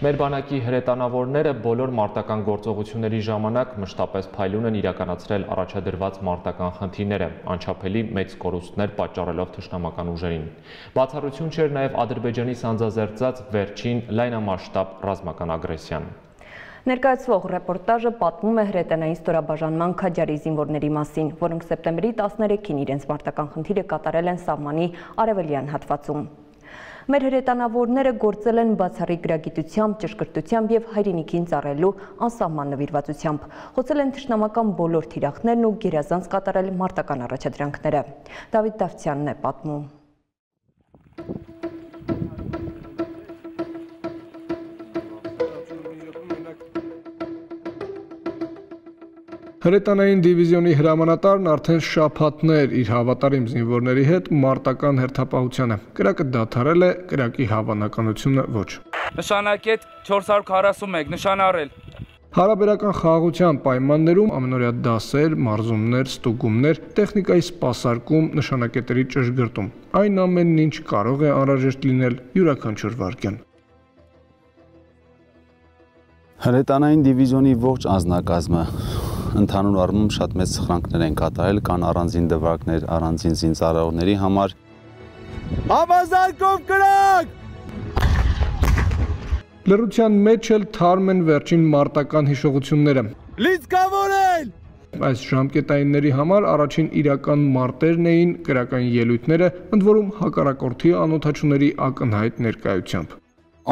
Մեր բանակի հրետանավորները բոլոր մարտական գործողությունների ժամանակ մշտապես փայլուն են իրականացրել առաջադրված մարտական խնդիրները, անչափելի մեծ կորուստներ պատճառելով թշնամական ուժերին։ Բացառություն չէր նաև Ադրբեջանի սանձազերծած վերջին լայնամասշտաբ ռազմական ագրեսիան։ Ներկայացվող ռեպորտաժը պատմում է հրետանային ստորաբաժանման քաջարի զինվորների մասին, որոնք սեպտեմբերի 13-ին իրենց մարտական խնդիրը կատարել են սահմանի արևելյան հատվածում։ Մեր հրետանավորները գործել են բացառիկ գրագիտությամբ, ճշգրտությամբ եւ հայրենիքին ծառելու անսահման նվիրվածությամբ։ Խոցել են թշնամական բոլոր թիրախներն ու գերազանց կատարել մարտական առաջադրանքները։ Դավիթ Դավթյանն է պատմում։ Հրետանային դիվիզիոնի հրամանատարն արդեն շապատներ իր հավատարիմ զինվորների հետ մարտական հերթապահությանը։ Կրակը դադարել է, կրակի հավանականությունը ոչ։ Նշանակետ 441, նշանարել։ Հարաբերական խաղաղության պայմաններում ամենօրյա դասեր, մարզումներ, ստուգումներ, տեխնիկայի սպասարկում, նշանակետերի ճշգրտում։ Այն ամենն ինչ կարող է անհրաժեշտ լինել յուրաքանչյուր վարքյան։ Հրետանային դիվիզիոնի ողջ անձնակազմը ընդհանուր առմամբ շատ մեծ սխրանքներ են կատարել, կան առանձին դվարկներ, առանձին զինծառայողների համար։ Համազարկով կրակ! Լրության մեջ էլ թարմ են վերջին մարտական հիշողությունները։ Լիցկավորել! Այս ժամկետայինների համար առաջին իրական մարտերն էին կրական ելույթները, ընդ որում հակառակորդի անօթաչուների ակնհայտ ներկայությամբ։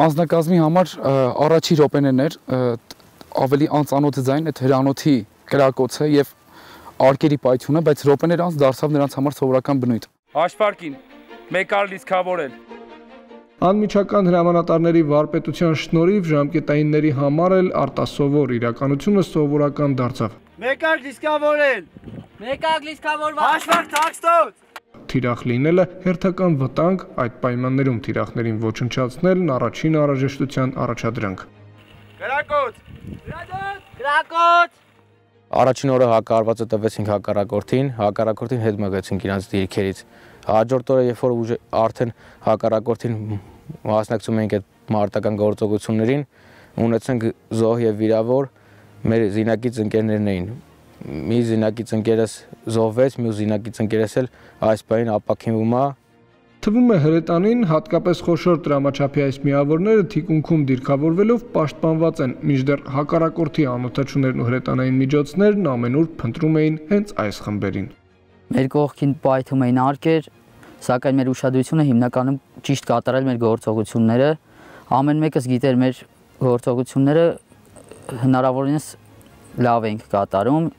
Անձնակազմի համար առաջի րոպեներն էր ավելի անծանոթ ձայն այդ հրանոթի կրակոցը եւ արկերի պայթյունը, բայց րոպեներ անց դարձավ նրանց համար սովորական բնույթ։ Հաշվարկին մեկ ար լիսկավորել։ Անմիջական հրամանատարների վարպետության շնորհիվ ժամկետայինների համար էլ արտասովոր իրականությունը սովորական դարձավ։ Մեկ ար լիսկավորել։ Մեկ ար լիսկավորված։ Հաշվարկ թաքստոց։ Թիրախ լինելը հերթական վտանգ, այդ պայմաններում թիրախներին ոչնչացնելն առաջին անհրաժեշտության առաջադրանք։ Գրակոց։ Գրակոց։ Առաջին օրը հակարվածը տվեցինք հակառակորդին, հակառակորդին հետ մղեցինք իրանց դիրքերից։ Հաջորդ օրը, երբ որ արդեն հակառակորդին մասնակցում էինք այդ մարտական գործողություններին, ունեցանք զոհ եւ վիրավոր մեր զինակից ընկերներն էին։ Մի զինակից ընկերս զոհվեց, մյուս զինակից ընկերս էլ այս պահին ապակինվում է Թվում է հրետանին հատկապես խոշոր տրամաչափի այս միավորները թիկունքում դիրքավորվելով պաշտպանված են, մինչդեռ հակառակորդի անօթաչուներն ու հրետանային միջոցներն ամենուր փնտրում էին հենց այս խմբերին։ Մեր կողքին պայթում էին արկեր, սակայն մեր ուշադրությունը հիմնականում ճիշտ կատարել մեր գործողությունները։ Ամեն մեկս գիտեր մեր գործողությունները հնարավորինս լավ ենք կատարում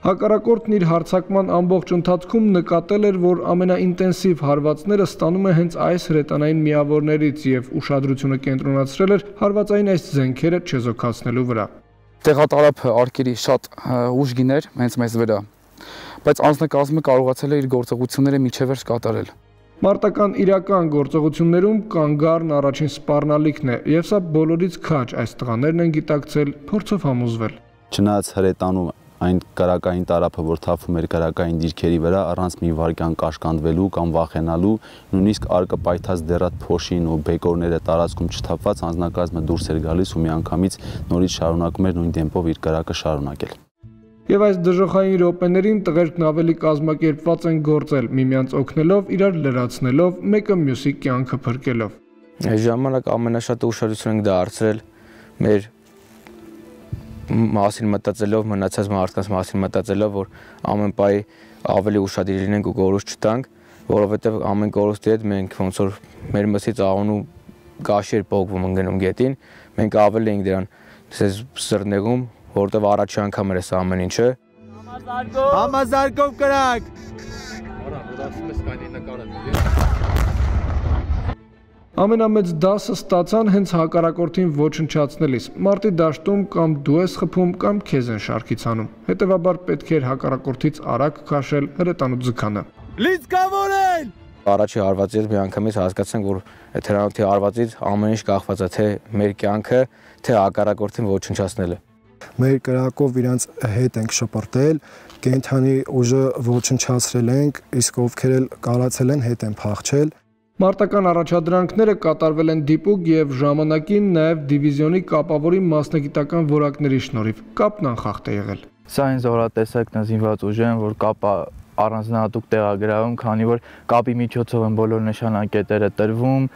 Հակառակորդն իր հարցակման ամբողջ ընթացքում նկատել էր, որ ամենաինտենսիվ հարվածները ստանում է հենց այս հրետանային միավորներից եւ ուշադրությունը կենտրոնացրել էր հարվածային այս զենքերը չեզոքացնելու վրա։ Տեղատարապ արկերի շատ ուժգիներ հենց մեզ վրա, բայց անձնակազմը կարողացել է իր գործողությունները միջևերջ կատարել։ Մարտական իրական գործողություններում կանգառն առաջին սպառնալիքն է, եւ սա բոլորից քաջ այս տղաներն են գիտակցել, փորձով համոզվել։ Չնայած հրետանու այն կարակային տարափը, որ թափում էր կարակային դիրքերի վրա առանց մի վարքյան կաշկանդվելու կամ վախենալու, նույնիսկ արկը պայթած դերատ փոշին ու բեկորները տարածքում չթափված անznակազմը դուրս էր գալիս ու միանգամից նորից շարունակում էր նույն տեմպով իր կարակը շարունակել։ Եվ այս դժոխային րոպեներին տղերքն ավելի կազմակերպված են գործել, միմյանց օգնելով, իրար լրացնելով, մեկը մյուսի կյանքը փրկելով։ Այս ժամանակ ամենաշատը ուշադրություն ենք դարձրել մեր մասին մտածելով, մնացած մարդկանց մասին մտածելով, որ ամեն պահի ավելի ուշադիր լինենք ու գորուս չտանք, որովհետև ամեն գորուստի հետ մենք ոնց որ մեր մսից աղոն ու գաշի էր փողվում ընկնում գետին, մենք ավելի ենք դրան ցեզ սրնեղում, որովհետև առաջի անգամ էր սա ամեն ինչը։ Համազարգով Համազարգով կրակ։ Արա, որ ասում ես կանի նկարը։ Ամենամեծ դասը ստացան հենց հակառակորդին ոչնչացնելիս։ Մարտի դաշտում կամ դու ես խփում կամ քեզ են շարքից անում։ Հետևաբար պետք էր հակառակորդից արագ քաշել հրետանու ձգանը։ Լիցկավորել! Առաջի հարվածից մի անգամից հասկացանք, որ այդ հրանոթի հարվածից ամեն ինչ կախված է թե մեր կյանքը, թե հակառակորդին ոչնչացնելը։ Մեր կրակով իրանց հետ ենք շպրտել, կենթանի ուժը ոչնչացրել ենք, իսկ ովքեր էլ կարացել են հետ են փախչել Մարտական առաջադրանքները կատարվել են դիպուկ եւ ժամանակին նաեւ դիվիզիոնի կապավորի մասնագիտական որակների շնորհիվ։ Կապն անխախտ է եղել։ Սա այն զորատեսակն է զինված ուժեն, որ կապը առանձնահատուկ տեղագրավում, քանի որ կապի միջոցով են բոլոր նշանակետերը տրվում,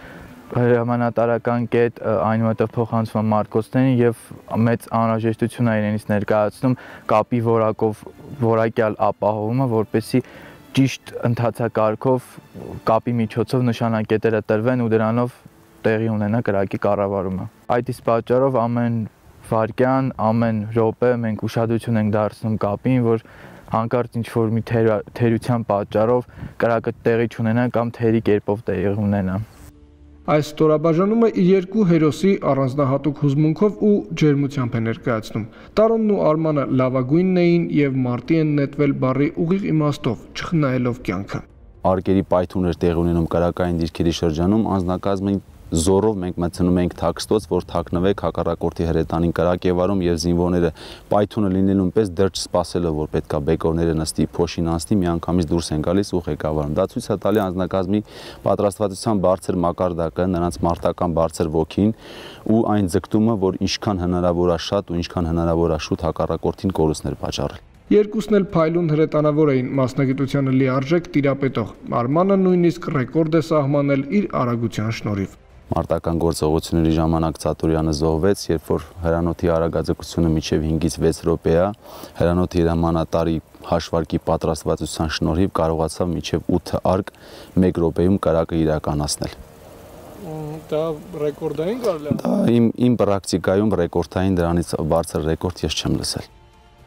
հրամանատարական կետ այնուհետև փոխանցվում մարտկոցներին եւ մեծ անհրաժեշտություն է իրենից ներկայացնում կապի որակով որակյալ ապահովումը, որպեսզի ճիշտ ընթացակարգով կապի միջոցով նշանակետերը տրվեն ու դրանով տեղի ունենա կրակի կառավարումը։ Այդ իսկ պատճառով ամեն վարքյան, ամեն րոպե մենք ուշադրություն ենք դարձնում կապին, որ հանկարծ ինչ որ մի թերության պատճառով կրակը տեղի չունենա կամ թերի կերպով տեղի ունենա։ Այս ստորաբաժանումը իր երկու հերոսի առանձնահատուկ հուզմունքով ու ջերմությամբ է ներկայացնում։ Տարոնն ու Արմանը լավագույնն էին եւ մարտի են նետվել բարի ուղիղ իմաստով, չխնայելով կյանքը։ Արկերի պայթուն էր տեղ ունենում կարակային դիրքերի շրջանում, անձնակազմին զորով մենք մտցնում ենք թաքստոց, որ թաքնվեք հակառակորդի հրետանին կրակեվարում եւ զինվորները պայթունը լինելուն պես դեռ չսպասելով որ պետքա բեկորները նստի փոշին անցնի միանգամից դուրս են գալիս ու ղեկավարում։ Դա ցույց է տալի անձնակազմի պատրաստվածության բարձր մակարդակը, նրանց մարտական բարձր ոգին ու այն ձգտումը, որ ինչքան հնարավոր է շատ ու ինչքան հնարավոր է շուտ հակառակորդին կորուստներ պատճառել։ Երկուսն էլ փայլուն հրետանավոր էին մասնագիտությանը լիարժեք տիրապետող։ Արմանը նույնիսկ ռեկորդ է սահմանել իր արագության շնորհիվ մարտական գործողությունների ժամանակ Ծատուրյանը զոհվեց, երբ որ հրանոթի արագաձգությունը միջև 5-ից 6 րոպե է, հրանոթի հրամանատարի հաշվարկի պատրաստվածության շնորհիվ կարողացավ միջև 8 արկ 1 րոպեում կրակը իրականացնել դա ռեկորդային կարելի է։ Դա իմ իմ պրակտիկայում ռեկորդային դրանից բարձր ռեկորդ ես չեմ լսել։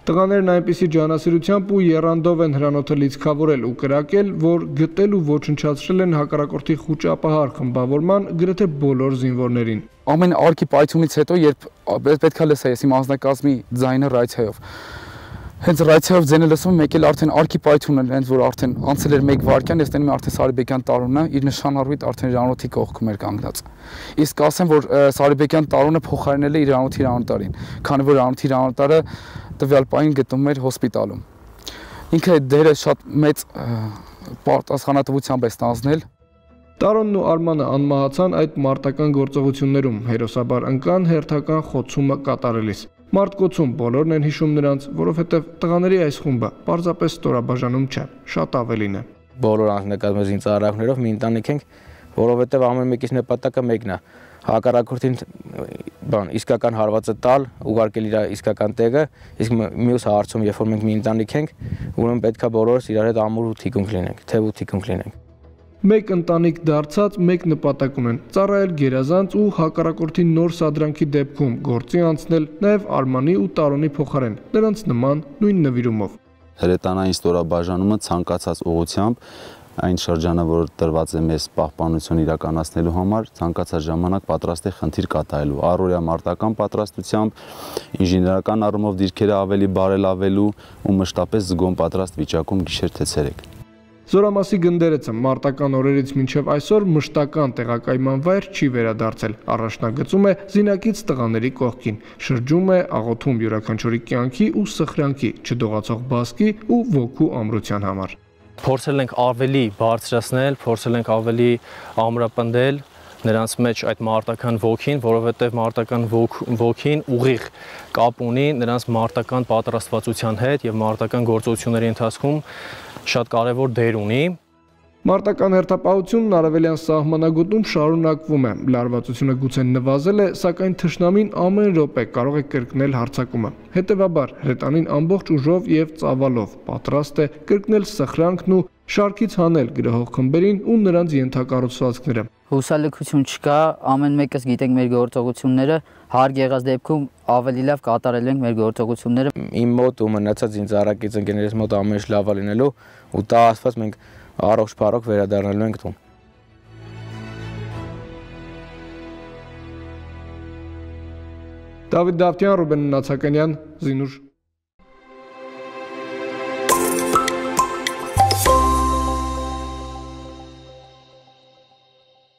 Տղաներն այնպիսի ջանասիրությամբ ու երանդով են հրանոթը լիցքավորել ու կրակել, որ գտել ու ոչնչացրել են հակառակորդի խուճապահար խմբավորման գրեթե բոլոր զինվորներին։ Ամեն արկի պայթումից հետո, երբ պետքա լսա ես իմ անձնակազմի ձայնը ռայցայով, Հենց ռայցիայով ձենը լսում մեկ էլ արդեն արքի պայթունը հենց որ արդեն անցել էր 1 վայրկյան, ես տենում եմ արդեն Սարիբեկյան տարունը իր նշանառույթ արդեն Իրանոթի կողքում էր կանգնած։ Իսկ ասեմ որ Սարիբեկյան տարունը փոխարինել է Իրանոթի Իրանոտարին, քանի որ Իրանոթի Իրանոտարը տվյալ պահին գտնվում էր հոսպիտալում։ Ինքը դերը շատ մեծ պատասխանատվությամբ է ստանձնել Տարոնն ու Արմանը անմահացան այդ մարտական գործողություններում, հերոսաբար ընկան հերթական խոցումը կատարելիս։ Մարտկոցում բոլորն են հիշում նրանց, որովհետև տղաների այս խումբը պարզապես ստորաբաժանում չէ, շատ ավելին է։ Բոլոր անձնակազմի զինծառայողներով մի ընտանիք ենք, որովհետև ամեն մեկից նպատակը մեկն է. հակառակորդին բան իսկական հարվածը տալ, ուղարկել իր իսկական տեղը, իսկ մյուս հարցում, երբ որ մենք մի ընտանիք ենք, ուրեմն պետքա բոլորս իրար հետ ամուր ու թիկունք լինենք, թեւ ու թիկունք լինենք մեկ ընտանիք դարձած մեկ նպատակ ունեն՝ ծառայել գերազանց ու հակառակորդի նոր սադրանքի դեպքում գործի անցնել նաև Արմանի ու Տարոնի փոխարեն, նրանց նման նույն նվիրումով։ Հրետանային ստորաբաժանումը ցանկացած ուղությամբ այն շրջանը, որ տրված է մեզ պահպանություն իրականացնելու համար, ցանկացած ժամանակ պատրաստ է խնդիր կատարելու։ Առօրյա մարտական պատրաստությամբ, ինժեներական առումով դիրքերը ավելի բարելավելու ու մշտապես զգոն պատրաստ վիճակում գիշեր թե ցերեկ։ Զորամասի գնդերեցը մարտական օրերից մինչև այսօր մշտական տեղակայման վայր չի վերադարձել։ Առաջնագծում է զինակից տղաների կողքին, շրջում է աղոթում յուրաքանչյուրի կյանքի ու սխրանքի, չդողացող բասկի ու ոգու ամրության համար։ Փորձել ենք ավելի բարձրացնել, փորձել ենք ավելի ամրապնդել նրանց մեջ այդ մարտական ոգին, որովհետև մարտական ոգին ուղիղ կապ ունի նրանց մարտական պատրաստվածության հետ եւ մարտական գործողությունների ընթացքում շատ կարևոր դեր ունի։ Մարտական հերթապահությունն արևելյան սահմանագոտում շարունակվում է։ Լարվածությունը գուցե նվազել է, սակայն թշնամին ամեն րոպե կարող է կրկնել հարձակումը։ Հետևաբար, հրետանին ամբողջ ուժով եւ ծավալով պատրաստ է կրկնել սխրանքն ու շարքից հանել գրահող խմբերին ու նրանց ենթակառուցվածքները։ Հուսալքություն չկա, ամեն մեկս գիտենք մեր գործողությունները, հարկ եղած դեպքում ավելի լավ կատարել ենք մեր գործողությունները։ Իմ մոտ ու մնացած ինձ առակից ընկերներիս մոտ ամեն ինչ լավ է լինելու ու տա աստված մենք առողջ բարոք վերադառնալու ենք տուն։ Դավիթ Դավթյան, Ռուբեն Նացականյան, Զինուշ